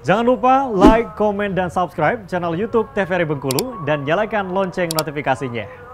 Jangan lupa like, komen, dan subscribe channel YouTube TVRI Bengkulu dan nyalakan lonceng notifikasinya.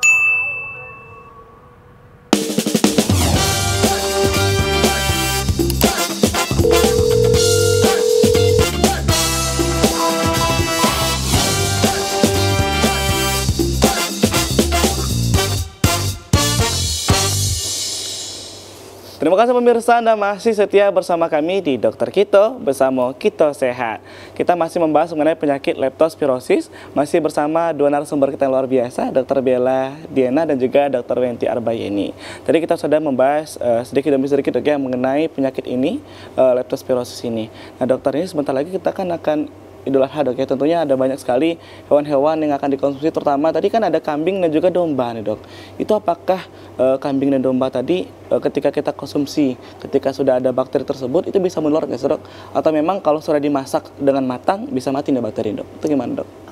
Terima kasih pemirsa Anda masih setia bersama kami di Dokter Kito bersama Kito Sehat. Kita masih membahas mengenai penyakit leptospirosis masih bersama dua narasumber kita yang luar biasa, Dokter Bella Diana dan juga Dokter Wenti Arbayeni. Tadi kita sudah membahas uh, sedikit demi sedikit dok ya mengenai penyakit ini, uh, leptospirosis ini. Nah dokter ini sebentar lagi kita kan akan Idul Adha dok ya. Tentunya ada banyak sekali hewan-hewan yang akan dikonsumsi terutama tadi kan ada kambing dan juga domba nih dok. Itu apakah e, kambing dan domba tadi e, ketika kita konsumsi ketika sudah ada bakteri tersebut itu bisa menular nggak dok? Atau memang kalau sudah dimasak dengan matang bisa mati nih bakteri dok? Itu gimana dok?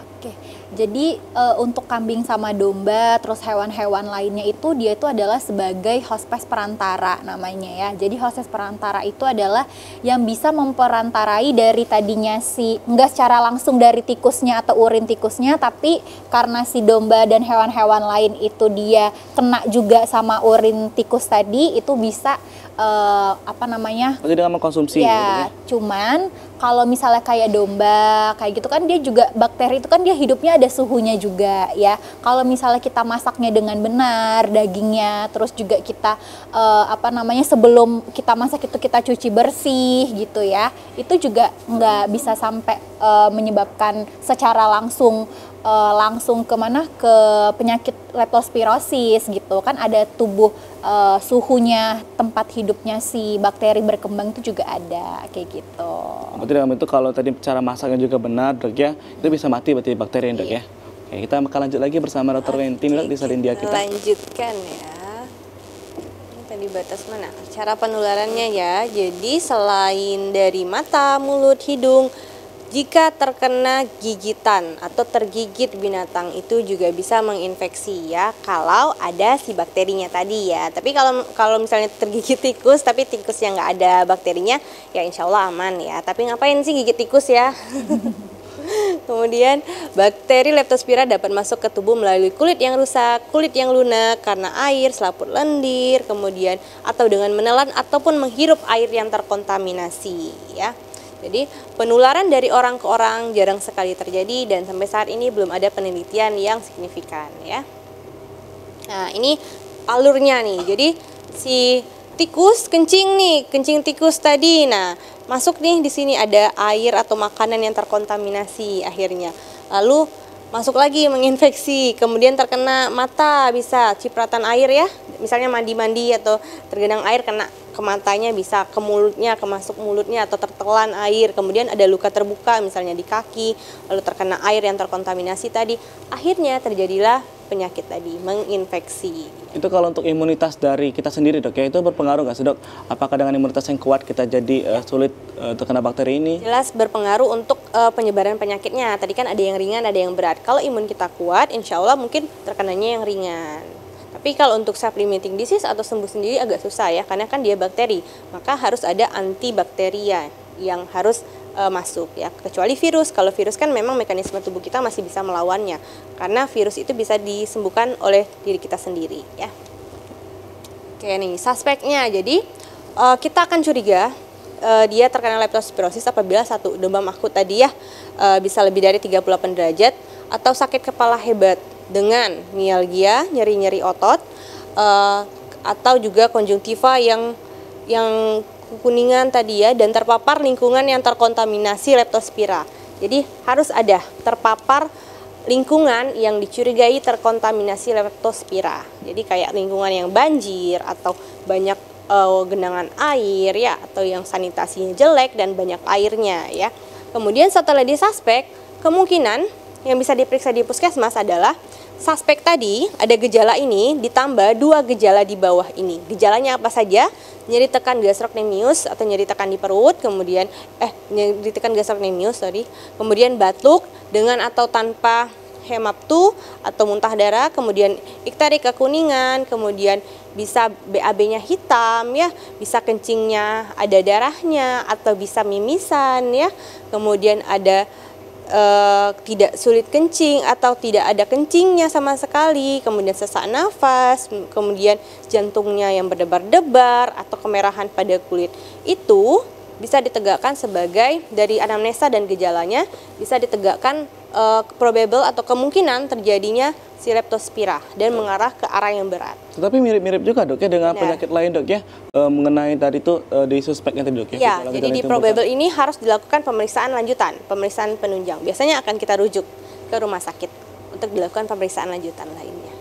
Jadi uh, untuk kambing sama domba, terus hewan-hewan lainnya itu dia itu adalah sebagai hospes perantara namanya ya. Jadi hospes perantara itu adalah yang bisa memperantarai dari tadinya si enggak secara langsung dari tikusnya atau urin tikusnya, tapi karena si domba dan hewan-hewan lain itu dia kena juga sama urin tikus tadi, itu bisa uh, apa namanya? Berarti dengan mengkonsumsi. Ya, gitu ya, cuman kalau misalnya kayak domba kayak gitu kan dia juga bakteri itu kan dia hidupnya ada suhunya juga ya kalau misalnya kita masaknya dengan benar dagingnya terus juga kita uh, apa namanya sebelum kita masak itu kita cuci bersih gitu ya itu juga nggak bisa sampai uh, menyebabkan secara langsung uh, langsung ke mana ke penyakit leptospirosis gitu kan ada tubuh uh, suhunya tempat hidupnya si bakteri berkembang itu juga ada kayak gitu. Berarti dalam itu kalau tadi cara masaknya juga benar dok ya itu bisa mati berarti bakteri dok ya. Oke kita akan lanjut lagi bersama dokter Wenti dok di Salindia kita. Lanjutkan ya tadi batas mana? Cara penularannya ya. Jadi selain dari mata, mulut, hidung, jika terkena gigitan atau tergigit binatang itu juga bisa menginfeksi ya kalau ada si bakterinya tadi ya. Tapi kalau kalau misalnya tergigit tikus tapi tikus yang nggak ada bakterinya ya insya Allah aman ya. Tapi ngapain sih gigit tikus ya? Kemudian bakteri leptospira dapat masuk ke tubuh melalui kulit yang rusak, kulit yang lunak karena air, selaput lendir, kemudian atau dengan menelan ataupun menghirup air yang terkontaminasi ya. Jadi penularan dari orang ke orang jarang sekali terjadi dan sampai saat ini belum ada penelitian yang signifikan ya. Nah ini alurnya nih, jadi si tikus kencing nih, kencing tikus tadi. Nah masuk nih di sini ada air atau makanan yang terkontaminasi akhirnya. Lalu masuk lagi menginfeksi, kemudian terkena mata bisa cipratan air ya, misalnya mandi-mandi atau tergenang air kena ke matanya bisa ke mulutnya, ke masuk mulutnya atau tertelan air. Kemudian ada luka terbuka misalnya di kaki, lalu terkena air yang terkontaminasi tadi. Akhirnya terjadilah penyakit tadi, menginfeksi. Itu kalau untuk imunitas dari kita sendiri dok ya, itu berpengaruh nggak sih dok? Apakah dengan imunitas yang kuat kita jadi uh, sulit uh, terkena bakteri ini? Jelas berpengaruh untuk uh, penyebaran penyakitnya. Tadi kan ada yang ringan, ada yang berat. Kalau imun kita kuat, insya Allah mungkin terkenanya yang ringan. Tapi kalau untuk self-limiting disease atau sembuh sendiri agak susah ya, karena kan dia bakteri. Maka harus ada antibakteria yang harus e, masuk ya. Kecuali virus. Kalau virus kan memang mekanisme tubuh kita masih bisa melawannya. Karena virus itu bisa disembuhkan oleh diri kita sendiri ya. Oke nih, suspeknya. Jadi e, kita akan curiga e, dia terkena leptospirosis apabila satu demam akut tadi ya e, bisa lebih dari 38 derajat atau sakit kepala hebat dengan mialgia, nyeri-nyeri otot, uh, atau juga konjungtiva yang yang kuningan tadi ya dan terpapar lingkungan yang terkontaminasi leptospira. Jadi harus ada terpapar lingkungan yang dicurigai terkontaminasi leptospira. Jadi kayak lingkungan yang banjir atau banyak uh, genangan air ya atau yang sanitasinya jelek dan banyak airnya ya. Kemudian setelah disuspek, kemungkinan yang bisa diperiksa di puskesmas adalah suspek tadi ada gejala ini ditambah dua gejala di bawah ini. Gejalanya apa saja? Nyeri tekan gastrocnemius atau nyeri tekan di perut, kemudian eh nyeri tekan gastrocnemius sorry, kemudian batuk dengan atau tanpa hemaptu atau muntah darah, kemudian iktari kekuningan, kemudian bisa BAB-nya hitam ya, bisa kencingnya ada darahnya atau bisa mimisan ya. Kemudian ada eh, tidak sulit kencing atau tidak ada kencingnya sama sekali, kemudian sesak nafas, kemudian jantungnya yang berdebar-debar atau kemerahan pada kulit. Itu bisa ditegakkan sebagai dari anamnesa dan gejalanya bisa ditegakkan eh, probable atau kemungkinan terjadinya si leptospira dan mengarah ke arah yang berat. Tetapi mirip-mirip juga dok ya dengan Benar. penyakit lain dok ya e, mengenai tadi tuh e, di suspeknya tadi dok ya. Ya, jadi di probable ini harus dilakukan pemeriksaan lanjutan, pemeriksaan penunjang. Biasanya akan kita rujuk ke rumah sakit untuk dilakukan pemeriksaan lanjutan lainnya.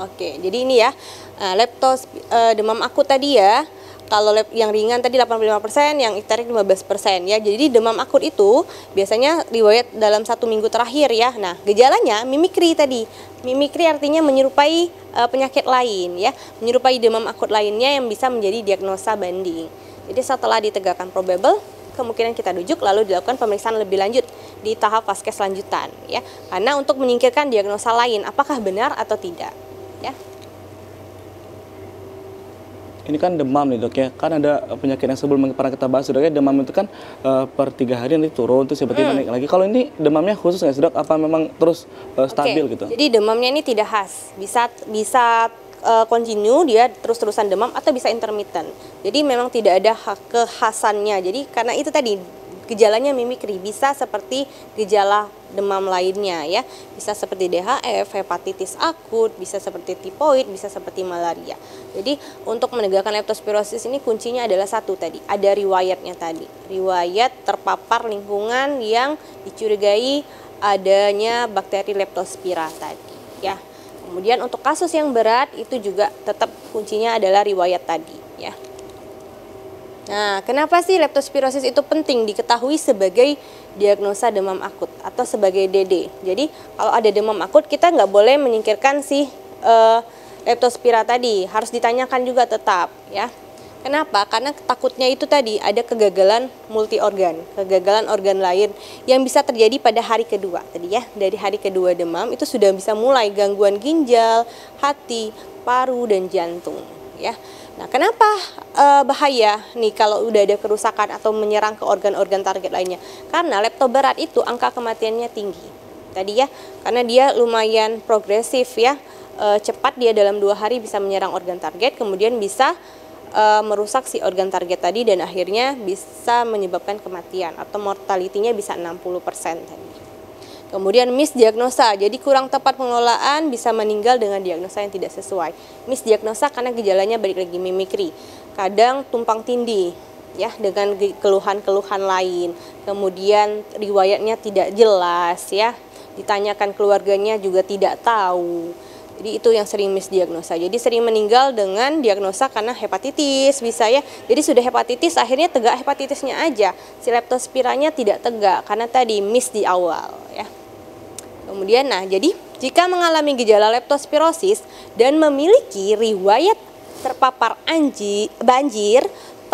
Oke, jadi ini ya eh, leptos eh, demam akut tadi ya. Kalau yang ringan tadi 85%, yang iterik 15% ya. Jadi demam akut itu biasanya riwayat dalam satu minggu terakhir ya. Nah, gejalanya mimikri tadi. Mimikri artinya menyerupai eh, penyakit lain ya, menyerupai demam akut lainnya yang bisa menjadi diagnosa banding. Jadi setelah ditegakkan probable, kemungkinan kita rujuk lalu dilakukan pemeriksaan lebih lanjut di tahap vaskes lanjutan ya. Karena untuk menyingkirkan diagnosa lain apakah benar atau tidak ya. Ini kan demam nih dok ya, kan ada penyakit yang sebelum pernah kita bahas dok ya, demam itu kan eh, per tiga hari nanti turun, terus tiba-tiba Hmm. naik lagi. Kalau ini demamnya khusus nggak sih dok? Apa memang terus eh, stabil Oke, gitu? Jadi demamnya ini tidak khas, bisa bisa eh, continue dia terus-terusan demam atau bisa intermittent. Jadi memang tidak ada ha- kekhasannya. Jadi karena itu tadi gejalanya mimikri bisa seperti gejala demam lainnya ya. Bisa seperti DHF, hepatitis akut, bisa seperti tipoid, bisa seperti malaria. Jadi untuk menegakkan leptospirosis ini kuncinya adalah satu tadi, ada riwayatnya tadi. Riwayat terpapar lingkungan yang dicurigai adanya bakteri leptospira tadi ya. Kemudian untuk kasus yang berat itu juga tetap kuncinya adalah riwayat tadi ya. Nah, kenapa sih leptospirosis itu penting diketahui sebagai diagnosa demam akut atau sebagai DD? Jadi kalau ada demam akut kita nggak boleh menyingkirkan si eh, leptospira tadi, harus ditanyakan juga tetap ya. Kenapa? Karena takutnya itu tadi ada kegagalan multi organ, kegagalan organ lain yang bisa terjadi pada hari kedua tadi ya. Dari hari kedua demam itu sudah bisa mulai gangguan ginjal, hati, paru dan jantung ya. Nah, kenapa eh, bahaya nih kalau udah ada kerusakan atau menyerang ke organ-organ target lainnya? Karena leptoberat itu angka kematiannya tinggi. Tadi ya, karena dia lumayan progresif ya, Eh, cepat dia dalam dua hari bisa menyerang organ target, kemudian bisa eh, merusak si organ target tadi dan akhirnya bisa menyebabkan kematian atau mortalitinya bisa 60% tadi. Kemudian misdiagnosa, jadi kurang tepat pengelolaan bisa meninggal dengan diagnosa yang tidak sesuai. Misdiagnosa karena gejalanya balik lagi mimikri. Kadang tumpang tindih ya dengan keluhan-keluhan lain. Kemudian riwayatnya tidak jelas ya. Ditanyakan keluarganya juga tidak tahu. Jadi itu yang sering misdiagnosa. Jadi sering meninggal dengan diagnosa karena hepatitis bisa ya. Jadi sudah hepatitis akhirnya tegak hepatitisnya aja. Si leptospiranya tidak tegak karena tadi miss di awal. Kemudian nah, jadi jika mengalami gejala leptospirosis dan memiliki riwayat terpapar anji, banjir,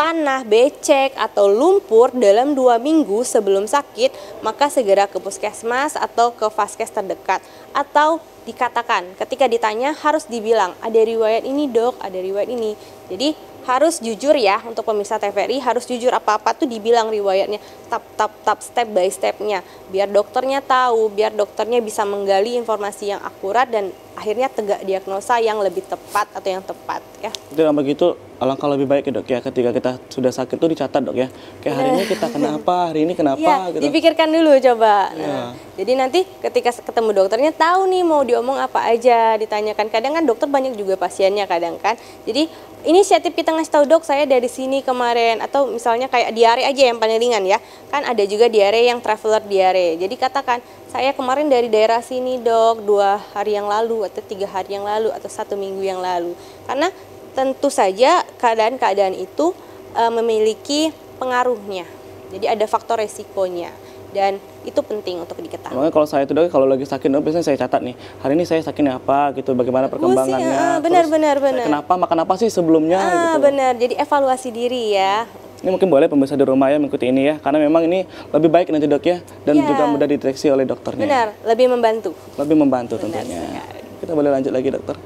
tanah, becek, atau lumpur dalam dua minggu sebelum sakit, maka segera ke puskesmas atau ke vaskes terdekat. Atau dikatakan ketika ditanya harus dibilang ada riwayat ini dok, ada riwayat ini. Jadi harus jujur ya untuk pemirsa TVRI harus jujur apa-apa tuh dibilang riwayatnya tap tap tap step by stepnya biar dokternya tahu biar dokternya bisa menggali informasi yang akurat dan akhirnya tegak diagnosa yang lebih tepat atau yang tepat ya yang begitu alangkah lebih baik ya dok ya ketika kita sudah sakit tuh dicatat dok ya. Kayak hari ini kita kenapa, hari ini kenapa Iya, gitu. dipikirkan dulu coba. Iya. Nah, jadi nanti ketika ketemu dokternya tahu nih mau diomong apa aja, ditanyakan. Kadang kan dokter banyak juga pasiennya kadang kan. Jadi inisiatif kita ngasih tahu dok saya dari sini kemarin atau misalnya kayak diare aja yang paling ringan ya. Kan ada juga diare yang traveler diare. Jadi katakan saya kemarin dari daerah sini dok dua hari yang lalu atau tiga hari yang lalu atau satu minggu yang lalu. Karena tentu saja keadaan-keadaan itu eh, memiliki pengaruhnya. Jadi ada faktor resikonya dan itu penting untuk diketahui. Makanya kalau saya itu dok kalau lagi sakit dok biasanya saya catat nih hari ini saya sakitnya apa gitu bagaimana perkembangannya. ah, terus benar, benar. Kenapa makan apa sih sebelumnya Ah, gitu. benar. Jadi evaluasi diri ya. Ini mungkin boleh pemirsa di rumah ya mengikuti ini ya karena memang ini lebih baik nanti dok ya dan Iya. juga mudah dideteksi oleh dokternya. Benar, lebih membantu. Lebih membantu Benar tentunya. sekali. Kita boleh lanjut lagi dokter.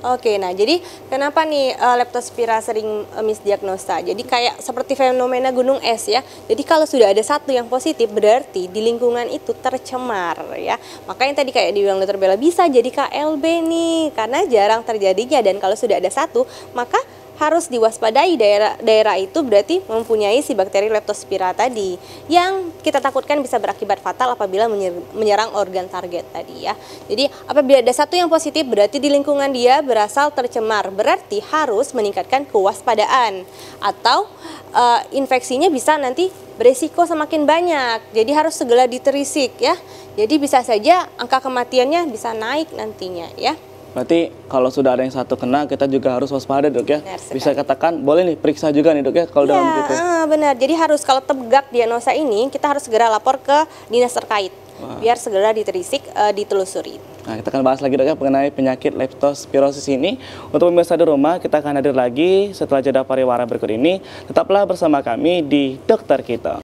Oke, nah jadi kenapa nih uh, leptospira sering uh, misdiagnosa? Jadi kayak seperti fenomena gunung es ya. Jadi kalau sudah ada satu yang positif berarti di lingkungan itu tercemar ya. Makanya tadi kayak dibilang dokter Bella bisa jadi KLB nih karena jarang terjadinya dan kalau sudah ada satu maka harus diwaspadai daerah daerah itu berarti mempunyai si bakteri leptospira tadi yang kita takutkan bisa berakibat fatal apabila menyer- menyerang organ target tadi ya. Jadi apabila ada satu yang positif berarti di lingkungan dia berasal tercemar, berarti harus meningkatkan kewaspadaan atau eh, infeksinya bisa nanti beresiko semakin banyak. Jadi harus segera diterisik ya. Jadi bisa saja angka kematiannya bisa naik nantinya ya. Berarti kalau sudah ada yang satu kena, kita juga harus waspada dok ya. Bisa katakan, boleh nih periksa juga nih dok ya kalau dalam Ya, gitu. ah, benar. Jadi harus kalau tegak diagnosa ini, kita harus segera lapor ke dinas terkait. Biar segera diterisik, eh, ditelusuri. Nah, kita akan bahas lagi dok ya mengenai penyakit leptospirosis ini. Untuk pemirsa di rumah, kita akan hadir lagi setelah jeda pariwara berikut ini. Tetaplah bersama kami di Dokter Kita.